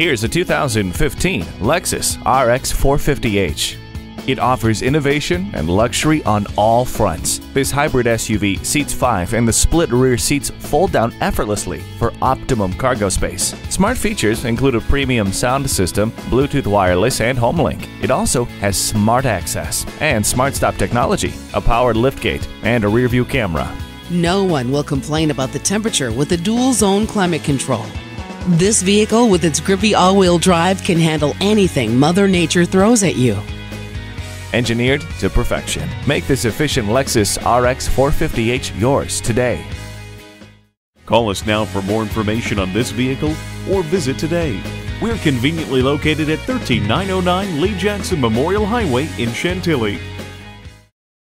Here's a 2015 Lexus RX 450h. It offers innovation and luxury on all fronts. This hybrid SUV seats five and the split rear seats fold down effortlessly for optimum cargo space. Smart features include a premium sound system, Bluetooth wireless, and HomeLink. It also has smart access and smart stop technology, a powered liftgate, and a rear view camera. No one will complain about the temperature with the dual zone climate control. This vehicle with its grippy all-wheel drive can handle anything Mother Nature throws at you. Engineered to perfection. Make this efficient Lexus RX 450h yours today. Call us now for more information on this vehicle or visit today. We're conveniently located at 13909 Lee Jackson Memorial Highway in Chantilly.